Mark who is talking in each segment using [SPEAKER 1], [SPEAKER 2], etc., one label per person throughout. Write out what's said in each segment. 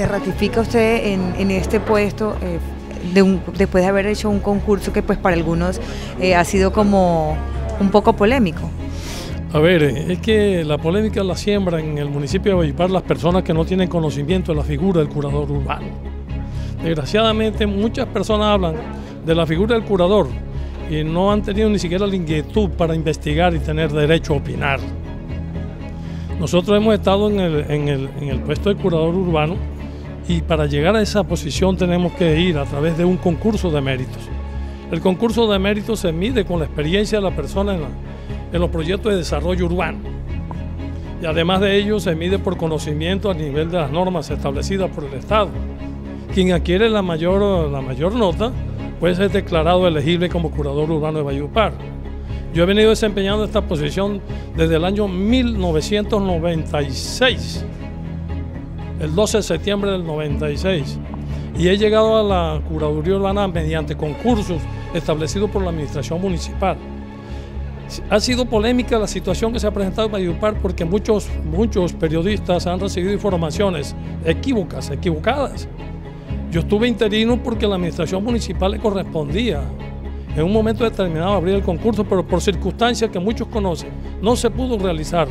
[SPEAKER 1] ¿Se ratifica usted en, este puesto eh, después de haber hecho un concurso que pues para algunos eh, ha sido como un poco polémico?
[SPEAKER 2] A ver, es que la polémica la siembra en el municipio de Valledupar las personas que no tienen conocimiento de la figura del curador urbano. Desgraciadamente muchas personas hablan de la figura del curador y no han tenido ni siquiera la inquietud para investigar y tener derecho a opinar. Nosotros hemos estado en el, en el puesto de curador urbano y para llegar a esa posición tenemos que ir a través de un concurso de méritos. El concurso de méritos se mide con la experiencia de la persona en, los proyectos de desarrollo urbano. Y además de ello se mide por conocimiento a nivel de las normas establecidas por el Estado. Quien adquiere la mayor, la mayor nota puede ser declarado elegible como curador urbano de Valledupar. Yo he venido desempeñando esta posición desde el año 1996 el 12 de septiembre del 96 y he llegado a la curaduría urbana mediante concursos establecidos por la administración municipal. Ha sido polémica la situación que se ha presentado en Valledupar porque muchos, muchos periodistas han recibido informaciones equívocas, equivocadas. Yo estuve interino porque la administración municipal le correspondía en un momento determinado abrir el concurso, pero por circunstancias que muchos conocen, no se pudo realizar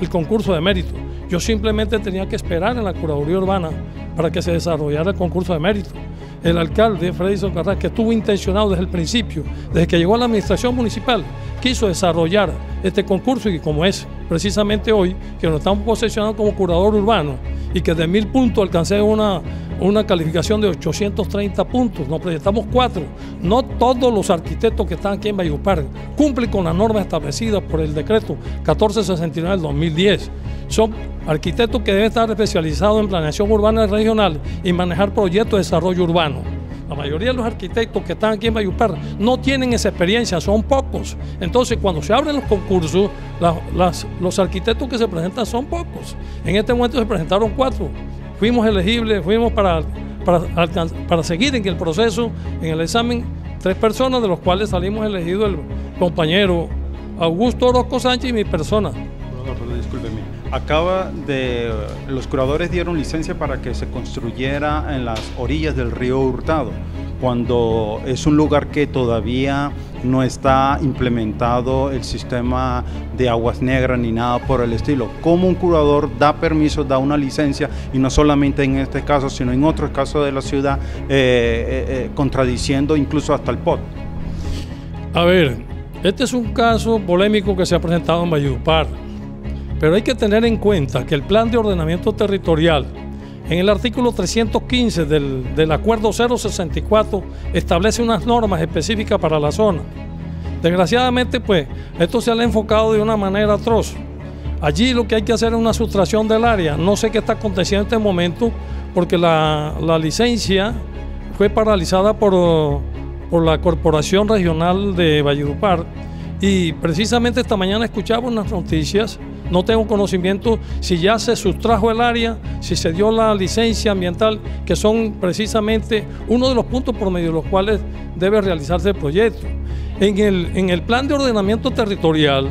[SPEAKER 2] el concurso de mérito. Yo simplemente tenía que esperar en la curaduría urbana para que se desarrollara el concurso de mérito. El alcalde, Freddy Carras, que estuvo intencionado desde el principio, desde que llegó a la administración municipal, quiso desarrollar este concurso y como es precisamente hoy, que nos estamos posesionando como curador urbano y que de mil puntos alcancé una, una calificación de 830 puntos, nos presentamos cuatro. No todos los arquitectos que están aquí en Valledupar cumplen con las normas establecidas por el decreto 1469 del 2010. Son arquitectos que deben estar especializados en planeación urbana y regional y manejar proyectos de desarrollo urbano. La mayoría de los arquitectos que están aquí en Bayupar no tienen esa experiencia, son pocos. Entonces, cuando se abren los concursos, los arquitectos que se presentan son pocos. En este momento se presentaron cuatro. Fuimos elegibles, fuimos para, para, para seguir en el proceso, en el examen, tres personas, de los cuales salimos elegidos el compañero Augusto Orozco Sánchez y mi persona.
[SPEAKER 3] Acaba de, los curadores dieron licencia para que se construyera en las orillas del río Hurtado, cuando es un lugar que todavía no está implementado el sistema de aguas negras ni nada por el estilo. ¿Cómo un curador da permiso, da una licencia y no solamente en este caso, sino en otros casos de la ciudad, eh, eh, eh, contradiciendo incluso hasta el POT?
[SPEAKER 2] A ver, este es un caso polémico que se ha presentado en Valledupar pero hay que tener en cuenta que el plan de ordenamiento territorial, en el artículo 315 del, acuerdo 064, establece unas normas específicas para la zona. Desgraciadamente, pues, esto se ha enfocado de una manera atroz. Allí lo que hay que hacer es una sustracción del área. No sé qué está aconteciendo en este momento, porque la, licencia fue paralizada por, por la Corporación Regional de Valledupar. Y precisamente esta mañana escuchaba unas noticias no tengo conocimiento si ya se sustrajo el área, si se dio la licencia ambiental, que son precisamente uno de los puntos por medio de los cuales debe realizarse el proyecto. En el, en el plan de ordenamiento territorial,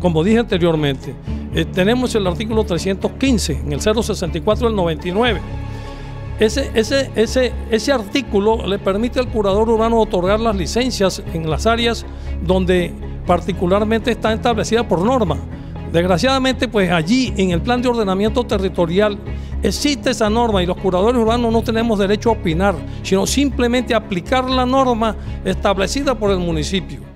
[SPEAKER 2] como dije anteriormente, eh, tenemos el artículo 315, en el 064 del 99. Ese, ese, ese, ese artículo le permite al curador urbano otorgar las licencias en las áreas donde particularmente está establecida por norma. Desgraciadamente, pues allí en el plan de ordenamiento territorial existe esa norma y los curadores urbanos no tenemos derecho a opinar, sino simplemente aplicar la norma establecida por el municipio.